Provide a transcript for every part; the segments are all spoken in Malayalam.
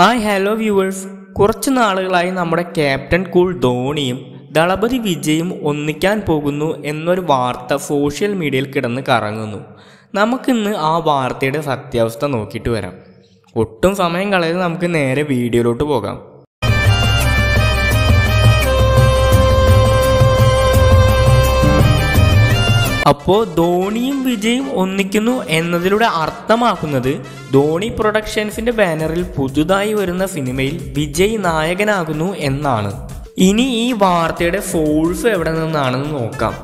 ഹായ് ഹലോ വ്യൂവേഴ്സ് കുറച്ച് നാളുകളായി നമ്മുടെ ക്യാപ്റ്റൻ കൂൾ ധോണിയും ദളപതി വിജയും ഒന്നിക്കാൻ പോകുന്നു എന്നൊരു വാർത്ത സോഷ്യൽ മീഡിയയിൽ കിടന്ന് കറങ്ങുന്നു. നമുക്കിന്ന് ആ വാർത്തയുടെ സത്യാവസ്ഥ നോക്കിയിട്ട് വരാം. ഒട്ടും സമയം കളയാതെ നമുക്ക് നേരെ വീഡിയോയിലോട്ട് പോകാം. അപ്പോൾ ധോണിയും വിജയും ഒന്നിക്കുന്നു എന്നതിലൂടെ അർത്ഥമാക്കുന്നത് ധോണി പ്രൊഡക്ഷൻസിന്റെ ബാനറിൽ പുതുതായി വരുന്ന സിനിമയിൽ വിജയ് നായകനാകുന്നു എന്നാണ്. ഇനി ഈ വാർത്തയുടെ സോഴ്സ് എവിടെ നിന്നാണെന്ന് നോക്കാം.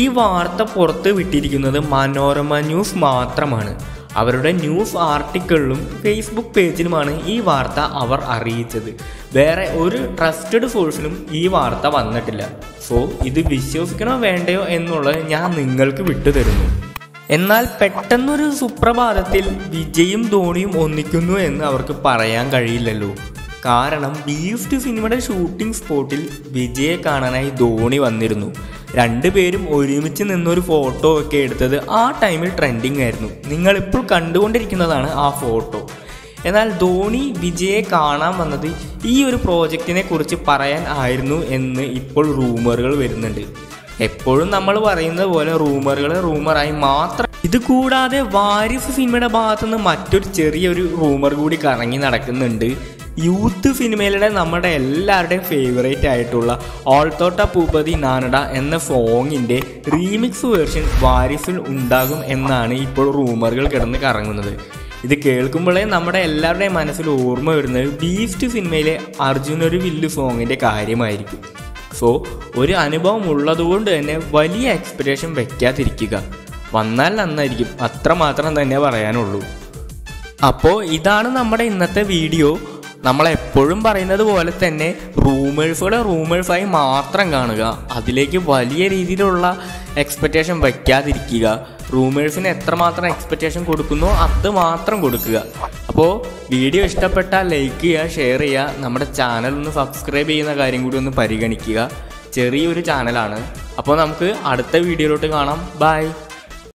ഈ വാർത്ത പുറത്ത് വിട്ടിരിക്കുന്നത് മനോരമ ന്യൂസ് മാത്രമാണ്. അവരുടെ ന്യൂസ് ആർട്ടിക്കിളിലും ഫേസ്ബുക്ക് പേജിലുമാണ് ഈ വാർത്ത അവർ അറിയിച്ചത്. വേറെ ഒരു ട്രസ്റ്റഡ് സോഴ്സിലും ഈ വാർത്ത വന്നിട്ടില്ല. സോ ഇത് വിശ്വസിക്കണോ വേണ്ടയോ എന്നുള്ളത് ഞാൻ നിങ്ങൾക്ക് വിട്ടുതരുന്നു. എന്നാൽ പെട്ടെന്നൊരു സുപ്രഭാതത്തിൽ വിജയും ധോണിയും ഒന്നിക്കുന്നു എന്ന് അവർക്ക് പറയാൻ കഴിയില്ലല്ലോ. കാരണം ബീഫ്റ്റ് സിനിമയുടെ ഷൂട്ടിംഗ് സ്പോട്ടിൽ വിജയെ കാണാനായി ധോണി വന്നിരുന്നു. രണ്ടുപേരും ഒരുമിച്ച് നിന്നൊരു ഫോട്ടോ ഒക്കെ എടുത്തത് ആ ടൈമിൽ ട്രെൻഡിങ് ആയിരുന്നു. നിങ്ങളിപ്പോൾ കണ്ടുകൊണ്ടിരിക്കുന്നതാണ് ആ ഫോട്ടോ എന്നാൽ ധോണി വിജയെ കാണാൻ വന്നത് ഈ ഒരു പ്രോജക്റ്റിനെ കുറിച്ച് പറയാൻ ആയിരുന്നു എന്ന് ഇപ്പോൾ റൂമറുകൾ വരുന്നുണ്ട്. എപ്പോഴും നമ്മൾ പറയുന്നത് പോലെ റൂമറുകൾ റൂമറായി മാത്രം ഇത് കൂടാതെ വാരിഫ് സിനിമയുടെ ഭാഗത്തുനിന്ന് മറ്റൊരു ചെറിയൊരു റൂമർ കൂടി കറങ്ങി നടക്കുന്നുണ്ട്. യൂത്ത് സിനിമയിലൂടെ നമ്മുടെ എല്ലാവരുടെയും ഫേവറേറ്റ് ആയിട്ടുള്ള ഓൾത്തോട്ട പൂപതി നാനട എന്ന സോങ്ങിന്റെ റീമിക്സ് വേർഷൻ വാരിസിൽ ഉണ്ടാകും എന്നാണ് ഇപ്പോൾ റൂമറുകൾ കിടന്ന് കറങ്ങുന്നത്. ഇത് കേൾക്കുമ്പോഴേ നമ്മുടെ എല്ലാവരുടെയും മനസ്സിൽ ഓർമ്മ വരുന്നത് ബീസ്റ്റ് സിനിമയിലെ അർജുൻ ഒരു വില്ലു സോങ്ങിന്റെ കാര്യമായിരിക്കും. സോ ഒരു അനുഭവം ഉള്ളതുകൊണ്ട് തന്നെ വലിയ എക്സ്പെക്റ്റേഷൻ വെക്കാതിരിക്കുക. വന്നാൽ നന്നായിരിക്കും. അത്രമാത്രം തന്നെ പറയാനുള്ളൂ. അപ്പോൾ ഇതാണ് നമ്മുടെ ഇന്നത്തെ വീഡിയോ നമ്മൾ എപ്പോഴും പറയുന്നത് പോലെ തന്നെ റൂമേഴ്സുകളെ റൂമേഴ്സായി മാത്രം കാണുക. അതിലേക്ക് വലിയ രീതിയിലുള്ള എക്സ്പെക്റ്റേഷൻ വയ്ക്കാതിരിക്കുക. റൂമേഴ്സിന് എത്രമാത്രം എക്സ്പെക്റ്റേഷൻ കൊടുക്കുന്നോ അത് മാത്രം കൊടുക്കുക. അപ്പോൾ വീഡിയോ ഇഷ്ടപ്പെട്ടാൽ ലൈക്ക് ചെയ്യുക ഷെയർ ചെയ്യുക നമ്മുടെ ചാനൽ ഒന്ന് സബ്സ്ക്രൈബ് ചെയ്യുന്ന കാര്യം കൂടി ഒന്ന് പരിഗണിക്കുക. ചെറിയൊരു ചാനലാണ് അപ്പോൾ നമുക്ക് അടുത്ത വീഡിയോയിലോട്ട് കാണാം. ബൈ